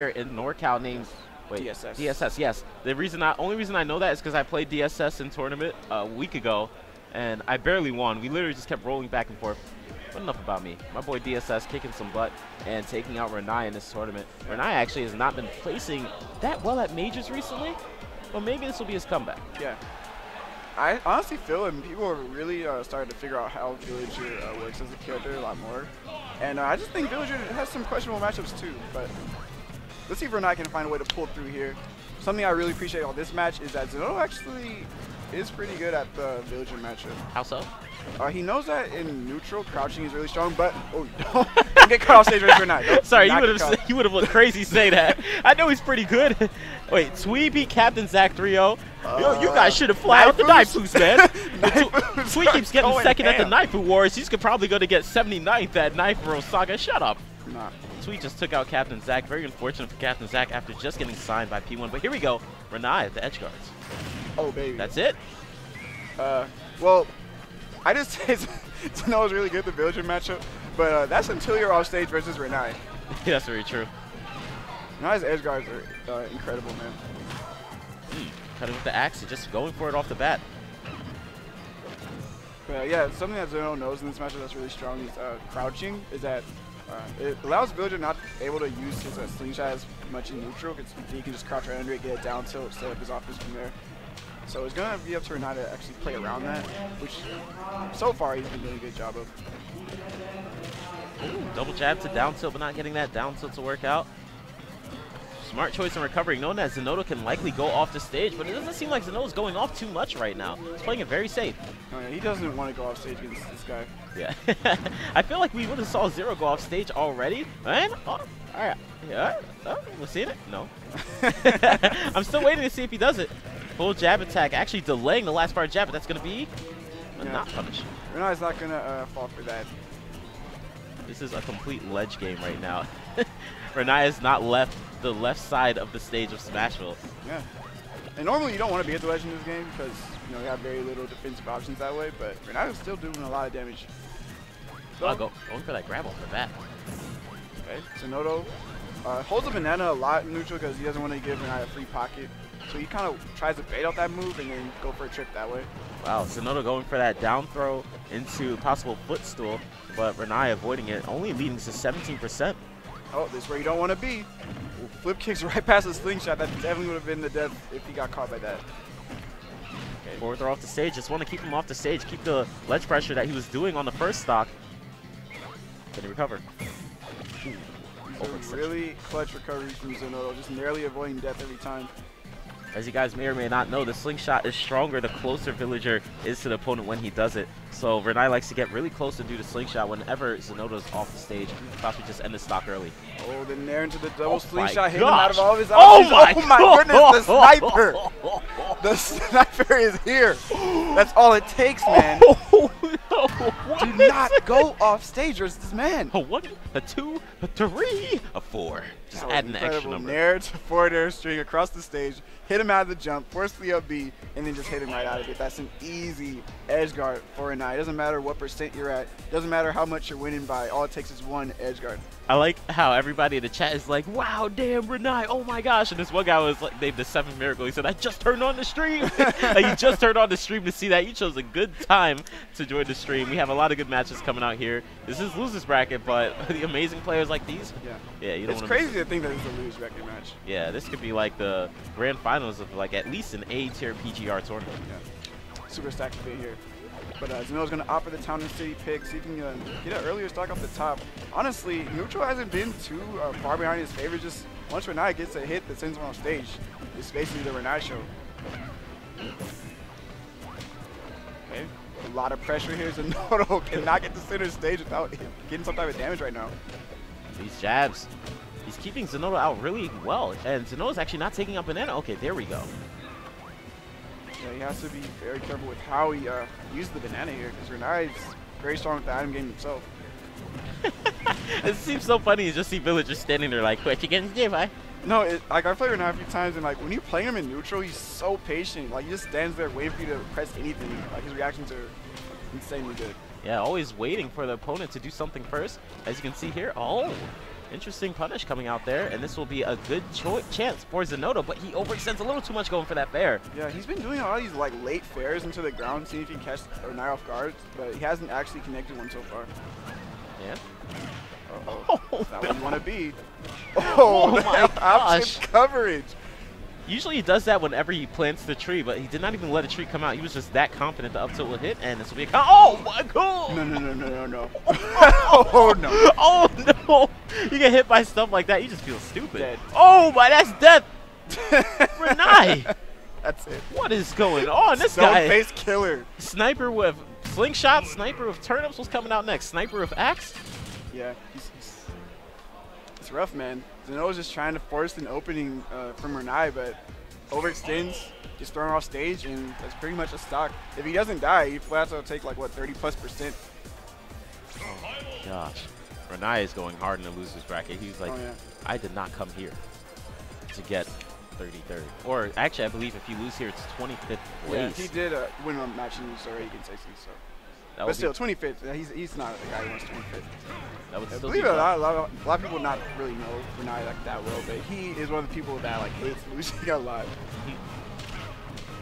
in NorCal named wait DSS. DSS. Yes. The reason I only reason I know that is because I played DSS in tournament a week ago, and I barely won. We literally just kept rolling back and forth. But enough about me. My boy DSS kicking some butt and taking out Ranai in this tournament. Ranai actually has not been placing that well at majors recently, but maybe this will be his comeback. Yeah. I honestly feel and people are really uh, starting to figure out how Villager uh, works as a character a lot more. And uh, I just think Villager has some questionable matchups too, but let's see if Ranai can find a way to pull through here. Something I really appreciate on this match is that Zeno actually is pretty good at the Villager matchup. How so? Uh, he knows that in neutral, crouching is really strong, but oh, don't, don't get caught off stage right Ranai. Sorry, you would have you would have looked crazy say that. I know he's pretty good. Wait, beat Captain Zach 3-0. Yo, you guys should have fly out the boost, man. Tweek keeps getting second at the. Knife Wars. He's could probably going to get 79th at Nairo Saga. Shut up. Nah. Tweek just took out Captain Zach. Very unfortunate for Captain Zach after just getting signed by P1. But here we go. Ranai at the edge guards. Oh, baby. That's it. Uh, well, I just say Zeno is really good the Villager matchup, but uh, that's until you're off stage versus Ranai. That's very true. Ranai's edge guards are uh, incredible, man. Cutting with the axe, just going for it off the bat. But uh, yeah, something that Zeno knows in this matchup that's really strong is uh, crouching. Is that uh, it allows Villager not able to use his uh, slingshot as much in neutral because he can just crouch right under it, get it down tilt, set up his offense from there. So it's gonna be up to Ranai to actually play around that, which so far he's been doing a good job of. Ooh, double jab to down tilt, but not getting that down tilt to work out. Smart choice in recovering, knowing that Zinoto can likely go off the stage, but it doesn't seem like Zinoto's going off too much right now. He's playing it very safe. Oh, yeah, he doesn't want to go off stage against this guy. Yeah. I feel like we would have saw Zero go off stage already. Man, oh, all right. Yeah. Oh, we're seeing it? No. I'm still waiting to see if he does it. Full jab attack, actually delaying the last part jab, but that's going to be a Yeah. not punish. Ranai's not gonna uh, fall for that. This is a complete ledge game right now. Ranai has not left the left side of the stage of Smashville. Yeah. And normally you don't want to be at the ledge in this game because you know have very little defensive options that way, but Ranai is still doing a lot of damage. So, go, going for that grab off the bat. Okay, Zinoto uh, holds a banana a lot in neutral because he doesn't want to give Ranai a free pocket. So he kind of tries to bait out that move and then go for a trip that way. Wow, Zinoto going for that down throw into possible footstool, but Ranai avoiding it, only leading to 17%. Oh, this is where you don't want to be. Flip kicks right past the slingshot. That definitely would have been the death if he got caught by that. Forward throw off the stage, just want to keep him off the stage, keep the ledge pressure that he was doing on the first stock. Can he recover? These Over are extension. really clutch recovery from Zinoto, just narrowly avoiding death every time. As you guys may or may not know, the slingshot is stronger the closer Villager is to the opponent when he does it. So Ranai likes to get really close to do the slingshot whenever Zinoto's off the stage. Possibly just end the stock early. Oh, then there into the double Oh slingshot, hit him out of all of his Oh options. my, oh my goodness, the sniper! The sniper is here. That's all it takes, man. Oh, no. Do not go off stage versus this man. A one, a two, a three, four. Just add an extra number. Nair to forward air string across the stage, hit him out of the jump, force the up B, and then just hit him right out of it. That's an easy edge guard for a nine. It doesn't matter what percent you're at. doesn't matter how much you're winning by. All it takes is one edge guard. I like how everybody in the chat is like, wow, damn, Ranai, oh my gosh. And this one guy was like, named the seventh miracle. He said, I just turned on the stream. like, you just turned on the stream to see that. You chose a good time to join the stream. We have a lot of good matches coming out here. This is losers bracket, but the amazing players like these, Yeah. yeah, you don't It's crazy to think that it's a lose record match. Yeah, this could be like the grand finals of like at least an A tier PGR tournament. Super stacked a bit here. But uh, Zeno's going to opt for the Town and City pick, see if he can uh, get an earlier stock off the top. Honestly, neutral hasn't been too uh, far behind his favor. Just once Ranai gets a hit that sends him on stage, it's basically the Ranai show. Okay, a lot of pressure here. Zinoto cannot get to center stage without getting some type of damage right now. These jabs. He's keeping Zinoto out really well. And Zinoto's actually not taking up banana. Okay, there we go. Yeah, he has to be very careful with how he uh, uses the banana here because Ranai is very strong with the item game himself. it seems so funny to just see villagers standing there like, what you getting do, I? No, it, like I played Ranai a few times, and like when you play him in neutral, he's so patient. Like he just stands there waiting for you to press anything. Like his reactions are insanely good. Yeah, always waiting for the opponent to do something first. As you can see here, oh, Interesting punish coming out there, and this will be a good chance for Zinoto, but he overextends a little too much going for that fair. Yeah, he's been doing a lot of these like late fairs into the ground, seeing if he can catch Ranai off guard, but he hasn't actually connected one so far. Yeah. Uh oh, oh that no. you want to be. Oh, oh my gosh. coverage. Usually he does that whenever he plants the tree, but he did not even let a tree come out. He was just that confident the up tilt will hit, and this will be a Oh my god! No, no, no, no, no, no. oh no. Oh no. You get hit by stuff like that, you just feel stupid. Dead. Oh my, that's death. Ranai. That's it. What is going on? This Stone guy. face killer. Sniper with slingshot, sniper with turnips was coming out next. Sniper with axe. Yeah, he's, he's, it's rough, man. Zeno's just trying to force an opening uh, from Ranai, but overextends, just thrown off stage, and that's pretty much a stock. If he doesn't die, he flats will take like, what, 30 plus percent. Oh, gosh. Ranai is going hard in the losers bracket. He's like, oh, yeah. I did not come here to get 30-30. Or actually, I believe if you lose here, it's 25th place. Yeah, he did uh, win a match and lose already against AC, so. That but still, 25th. He's, he's not the guy who wants 25th. That would still believe it, a lot, a, lot of, a lot of people not really know Ranai like that well, but he is one of the people that like hates losing a lot.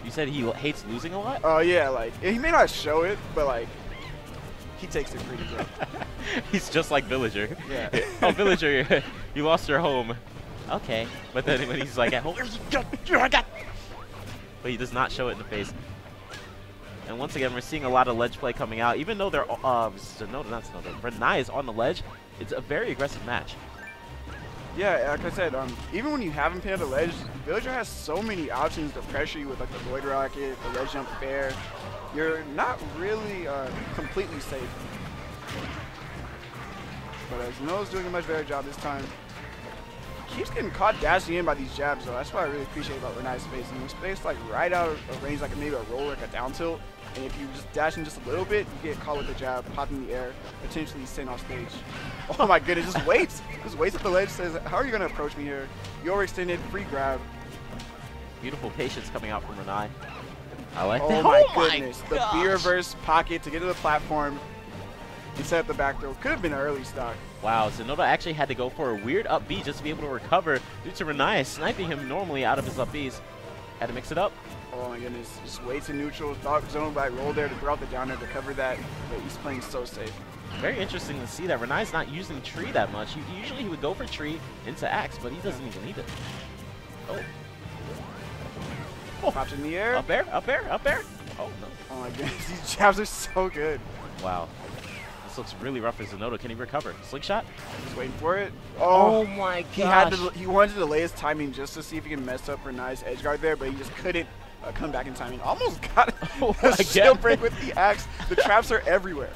You said he hates losing a lot? Oh yeah, like he may not show it, but like he takes it pretty good. He's just like Villager. Yeah. oh, Villager, you lost your home. Okay, but then when he's like at home, but he does not show it in the face. And once again, we're seeing a lot of ledge play coming out. Even though they're, uh, Sonoda, not Sonoda, Ranai is on the ledge, it's a very aggressive match. Yeah, like I said, um, even when you haven't pinned a ledge, Villager has so many options to pressure you with like the Lloyd Rocket, the ledge jump fair. You're not really uh, completely safe. But as Noah's doing a much better job this time. Keeps getting caught dashing in by these jabs though. That's what I really appreciate about Ranai's spacing. He's spaced like right out of range, like maybe a roll, like a down tilt. And if you just dash in just a little bit, you get caught with the jab, pop in the air, potentially sent off stage. Oh my goodness, just waits. just waits at the ledge, says, how are you going to approach me here? You're extended, free grab. Beautiful patience coming out from Ranai. I like oh that. My oh goodness. my goodness. The B reverse pocket to get to the platform set up the back throw. Could have been an early stock. Wow, Zinoto actually had to go for a weird up B just to be able to recover due to Ranai sniping him normally out of his up Bs. Had to mix it up. Oh my goodness, just waits in neutral, thought zone by roll there to throw out the down air to cover that, but he's playing so safe. Very interesting to see that Ranai's not using tree that much. Usually he would go for tree into axe, but he doesn't even need it. Oh. oh. Pops in the air. Up air, up air, up air. Oh, no. Oh my goodness, these jabs are so good. Wow. This looks really rough for Zinoto. Can he recover? Slingshot? He's waiting for it. Oh, oh my god. He had to, he wanted to delay his timing just to see if he can mess up for nice edge guard there, but he just couldn't uh, come back in timing. Almost got oh, a shield break with the axe. The traps are everywhere.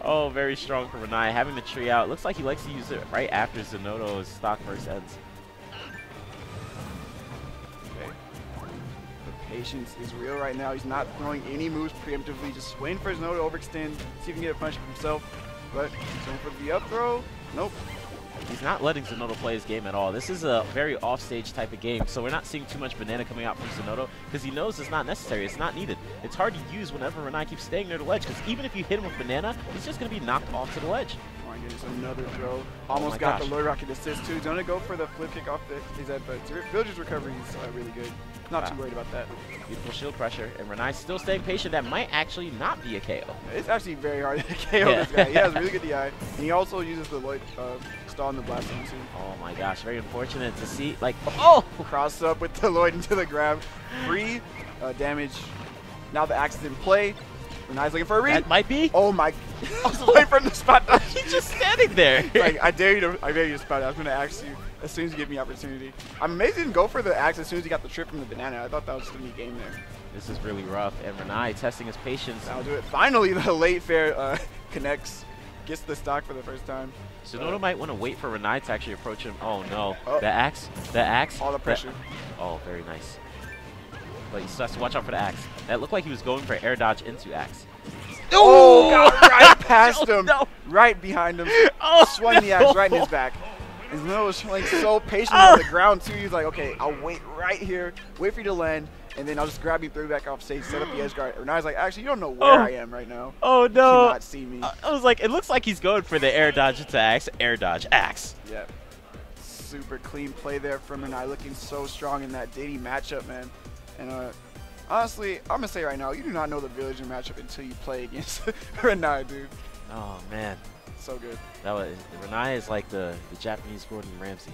Oh, very strong for Ranai. Having the tree out. Looks like he likes to use it right after Zinoto's stock first ends. Patience is real right now. He's not throwing any moves preemptively. Just waiting for Zinoto to overextend. See if he can get a punch himself. But he's going for the up throw. Nope. He's not letting Zinoto play his game at all. This is a very offstage type of game, so we're not seeing too much banana coming out from Zinoto because he knows it's not necessary. It's not needed. It's hard to use whenever Ranai keeps staying near the ledge because even if you hit him with banana, he's just going to be knocked off to the ledge. Oh goodness, another throw. Almost oh got gosh. the Lloyd rocket assist too. Don't go for the flip kick off the, his head, but Villager's recovery is uh, really good. Not wow. too worried about that. Beautiful shield pressure, and Ranai still staying patient. That might actually not be a KO. It's actually very hard to KO yeah. this guy. He has really good DI, and he also uses the Lloyd uh, stall in the blast too. Oh my gosh, very unfortunate to see. Like, oh! Cross up with the Lloyd into the grab. Free uh, damage. Now the axe is in play. Ranai's looking for a read. That might be. Oh my. Away from the spot. He's just standing there. like, I dare you to, I dare you to spot I was going to axe you as soon as you give me opportunity. I'm amazed he didn't go for the axe as soon as he got the trip from the banana. I thought that was just going to be game there. This is really rough. And Ranai testing his patience. I'll do it. Finally, the late fair uh, connects. Gets the stock for the first time. Zinoto uh, might want to wait for Ranai to actually approach him. Oh no. Oh. The axe. The axe. All the pressure. The, oh, very nice. But he still has to watch out for the axe. That looked like he was going for air dodge into axe. Oh, God, right past him. No. Right behind him. Oh, Swung no. the axe right in his back. And Zanilla was like so patient Oh. on the ground too. He's like, okay, I'll wait right here, wait for you to land, and then I'll just grab you, throw you back off stage, set up the edge guard. And I was like, actually, you don't know where Oh. I am right now. Oh You no! cannot see me. I was like, it looks like he's going for the air dodge into axe, air dodge, axe. Yeah. Super clean play there from Ranai, looking so strong in that Diddy matchup, man. And uh, honestly, I'm gonna say right now, you do not know the Villager matchup until you play against Ranai, dude. Oh man, So good. that was Ranai is like the the Japanese Gordon Ramsay.